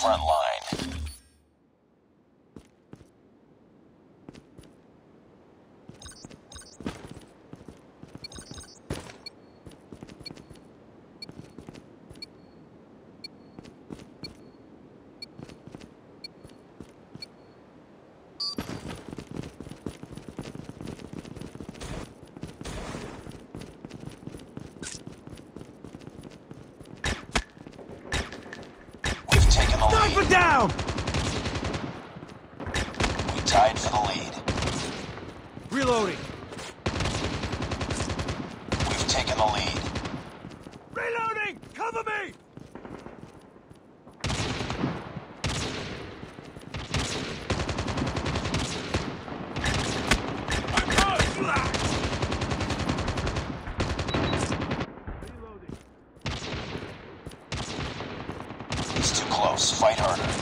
front line. Fight harder.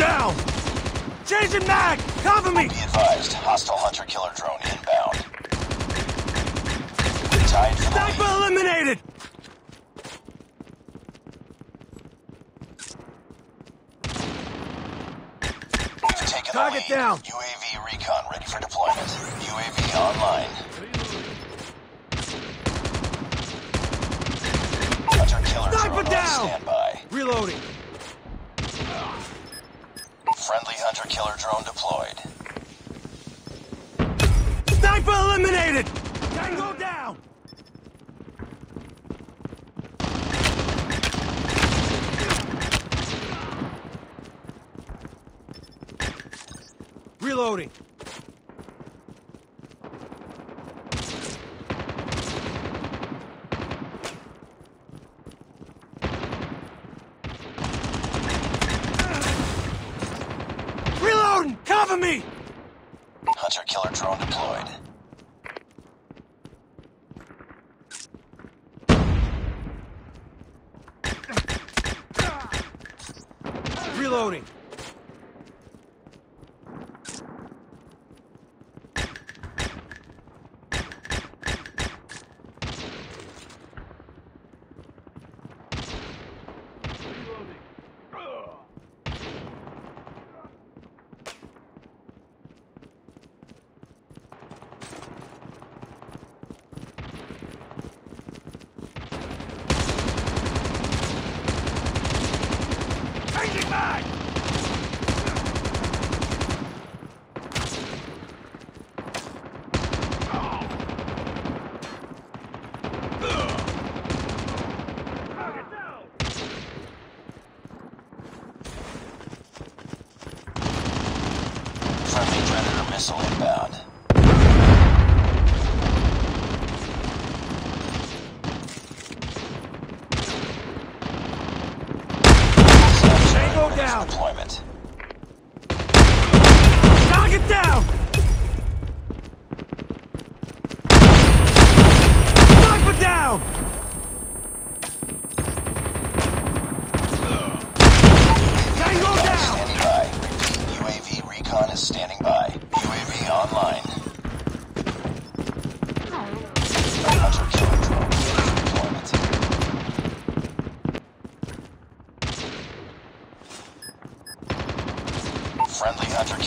down! Changing mag! Cover me! Be advised, hostile hunter-killer drone inbound. Tied for Sniper eliminated! Target down! You Reloading. Changing mag!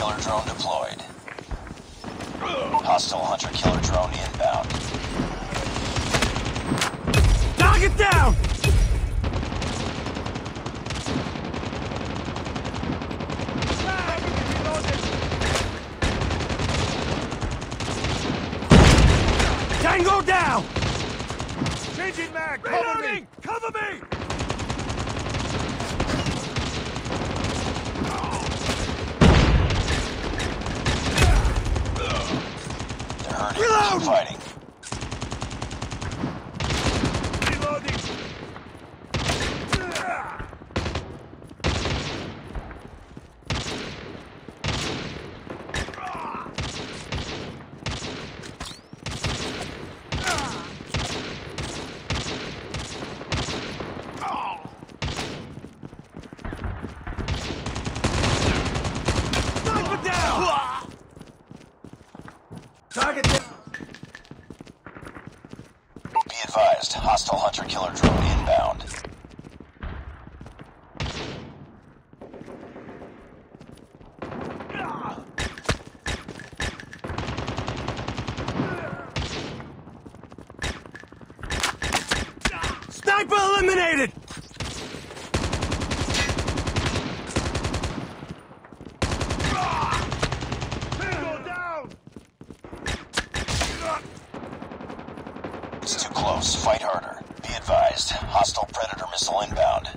Killer drone deployed. Hostile hunter-killer drone inbound. Knock it down! Tango down! Changing mag, cover me! Cover me! Hurting. Reload! Keep fighting. Reloading! Sniper down! Target down! Be advised, hostile hunter-killer drone inbound. Sniper eliminated! Tango down! It's too close. Fight harder. Be advised, hostile predator missile inbound.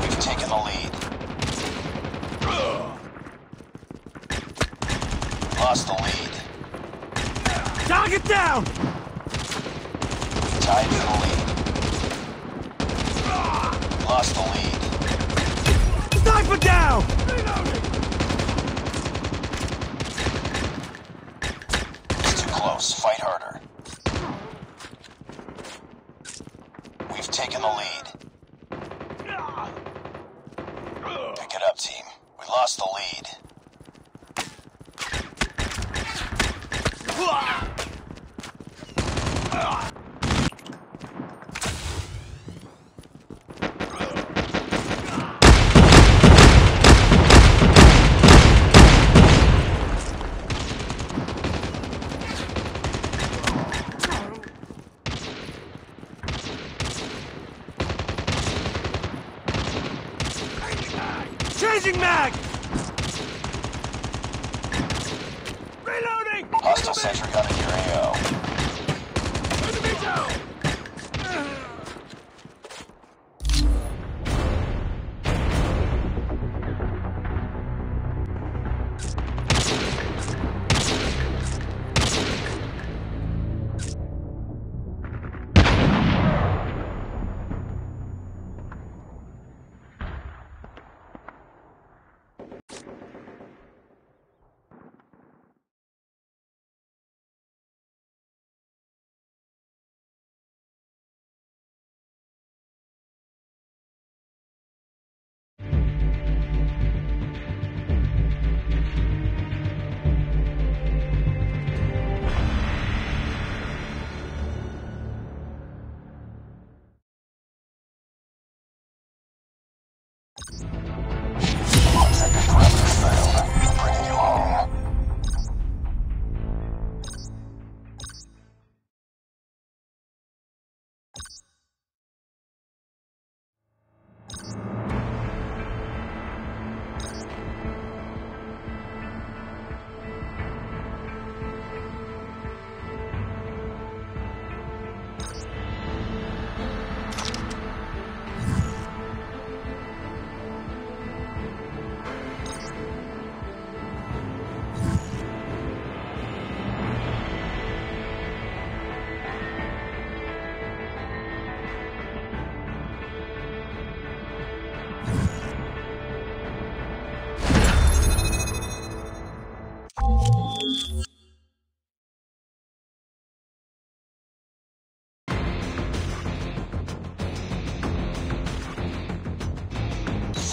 We've taken the lead. Lost the lead. Target down! Tied for the lead. Lost the lead. Sniper down! It's too close. Fight harder. We've taken the lead. Pick it up, team. We lost the lead. Changing mag! Reloading! Hostile sentry gun in your AO. Enemy down!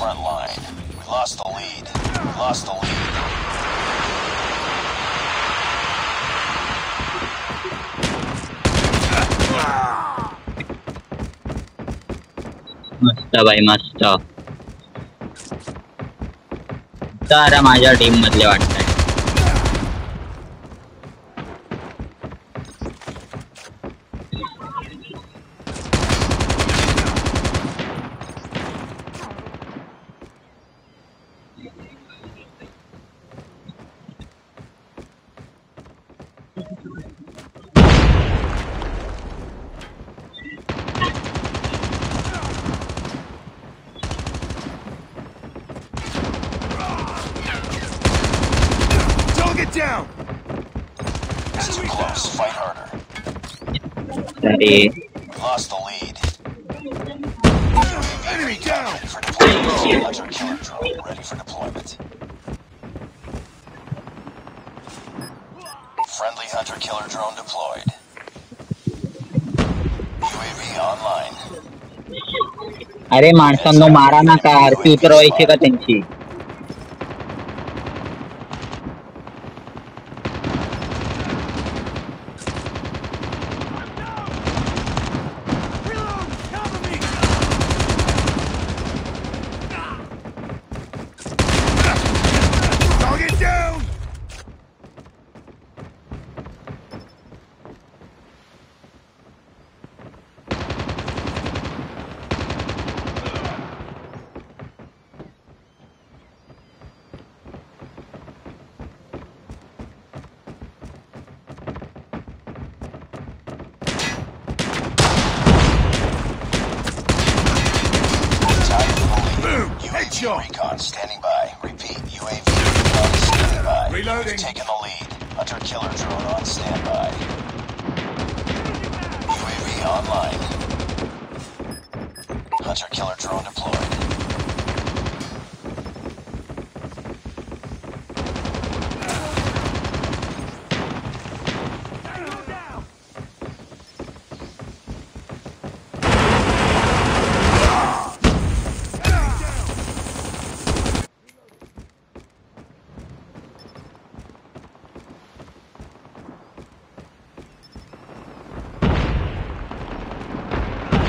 Front line. We lost the lead. We lost the lead. मस्त by मस्त तारा माझ्या team मधले वाटतंय సరే We lost the lead. Enemy down! Ready for deployment. Hunter killer drone ready for deployment. Friendly hunter killer drone deployed. UAV online. अरे माणसांनो मारा नका आरती उतरवायची का त्यांची UAV recon standing by. Repeat, UAV recon standing by. Reloading. We've taken the lead. Hunter killer drone on standby. UAV online. Hunter killer drone deployed. Tango down!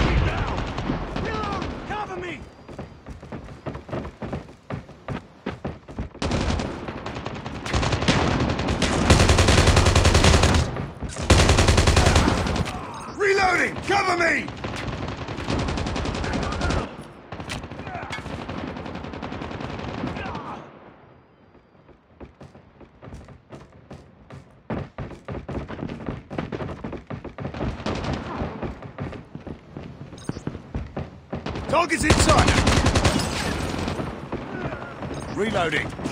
Reload! Cover me! Reloading! Cover me! Target's inside! Reloading.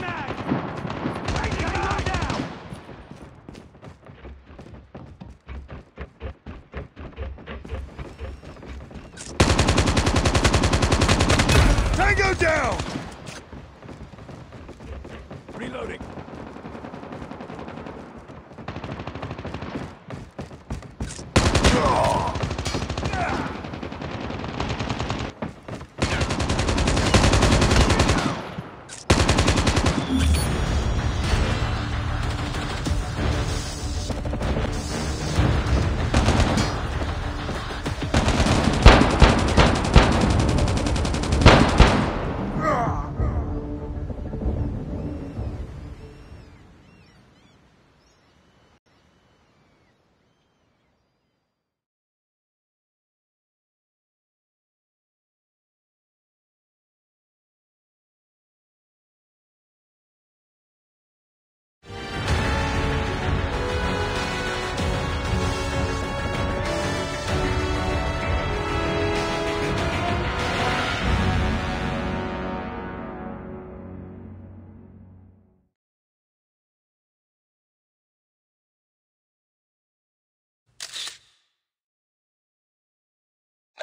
back!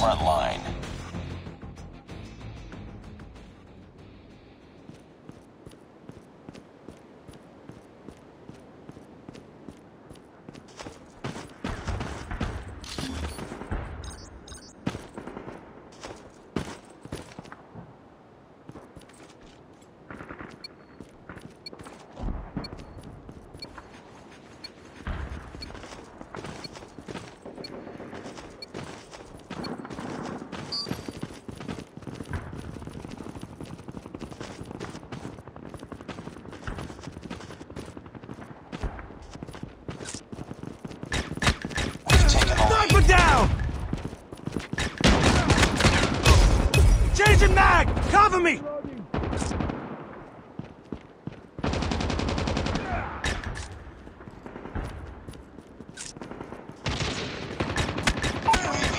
front line.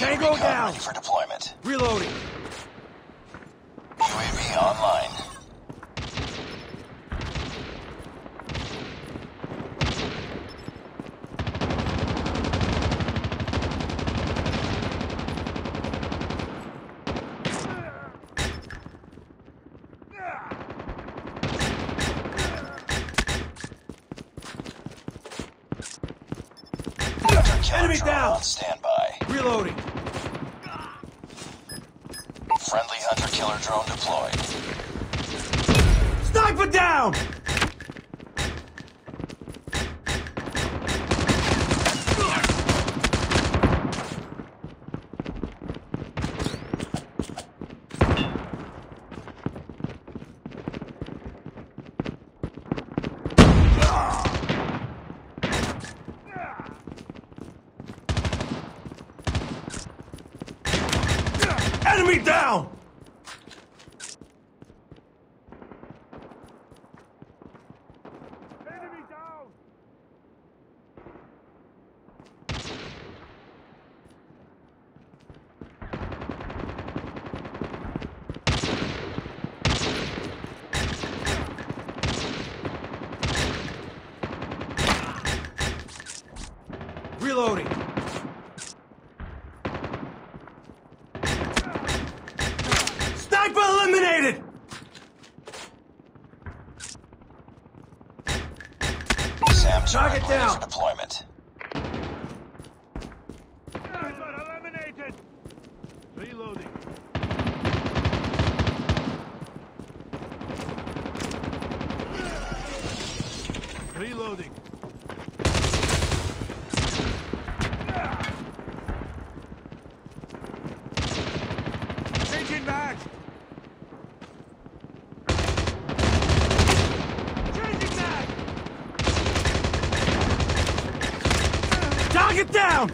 Tango down. Ready for deployment. Reloading. UAV online. Enemy down! Reloading. Taking back! Changing back! Target down!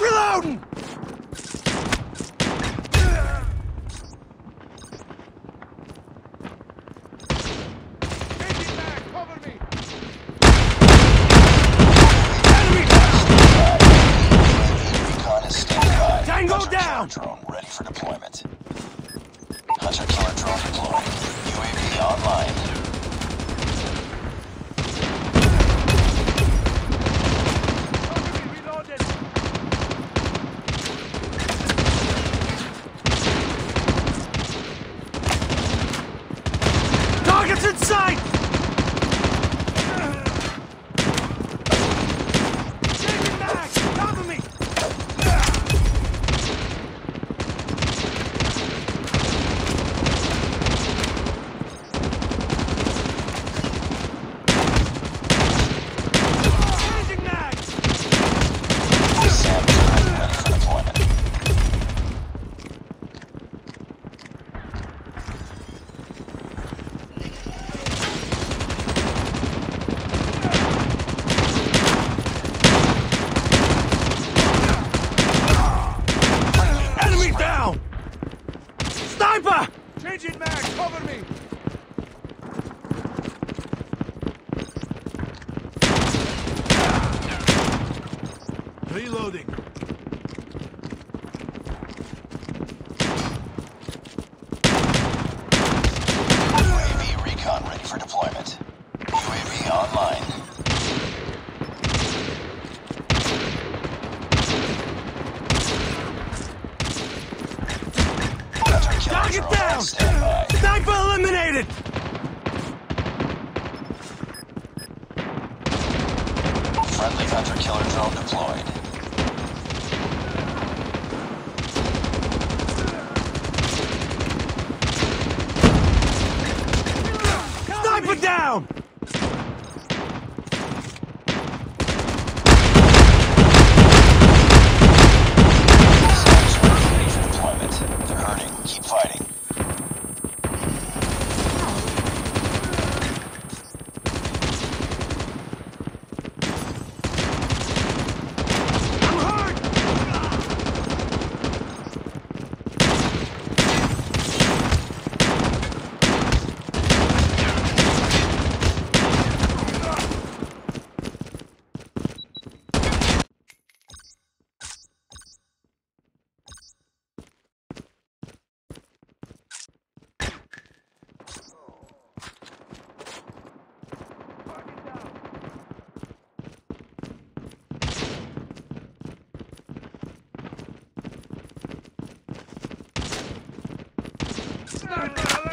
Reloading! inside!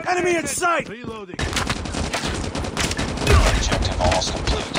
Enemy in sight! Reloading. Objective almost complete.